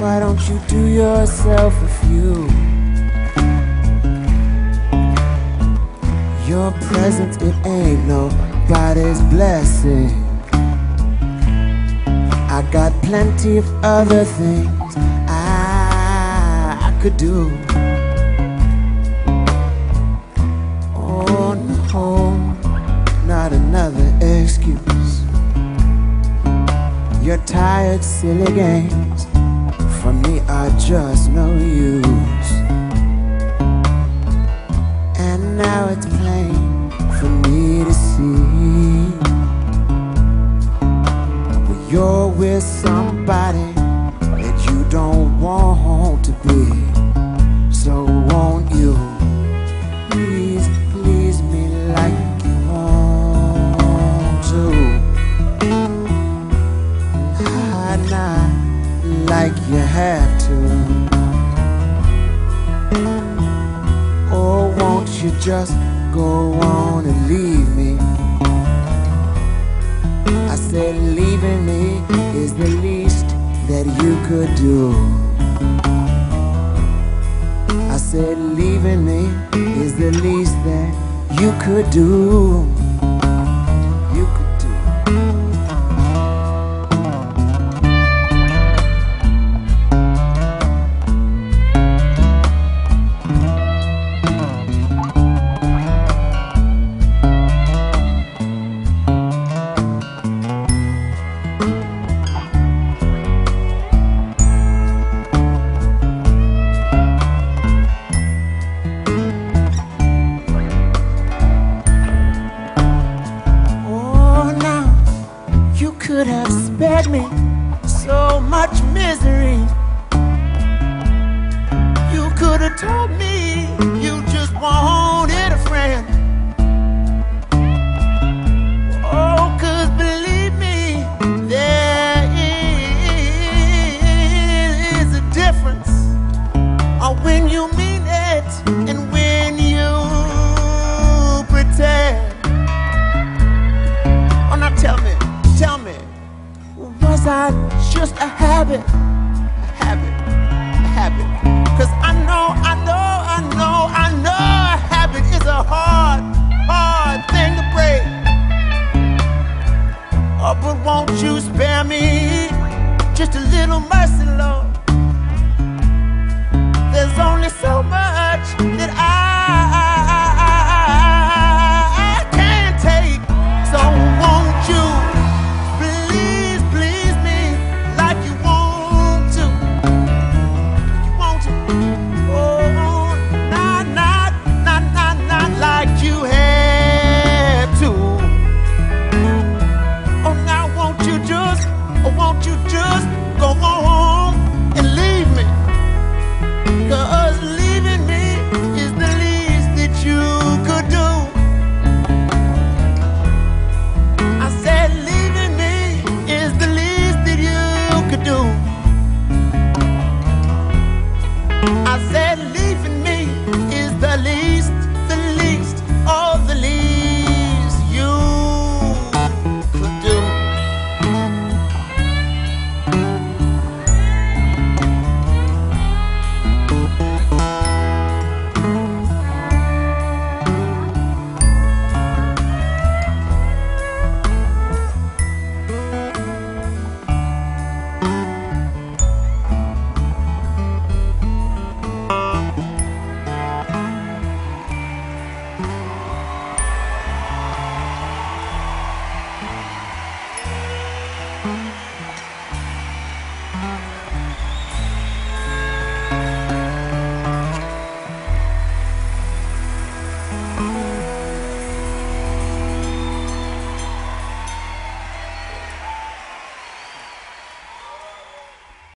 why don't you do yourself a few? Your presence, it ain't nobody's blessing. I got plenty of other things I, I could do. Oh no, not another excuse. Your tired, silly games for me are just no use. And now it's with somebody that you don't want to be. So won't you? Please, please me like you want to. Not, like you have to. Or won't you just go on and leave me? I said leaving me is the least that you could do. I said leaving me is the least that you could do. Spared me so much misery. You could have told me you It's just a habit, a habit, a habit. Cause I know, I know, I know, I know a habit is a hard, hard thing to break. Oh, but won't you spare me just a little mercy, Lord?